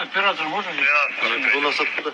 Оператор можно? Да. у нас откуда?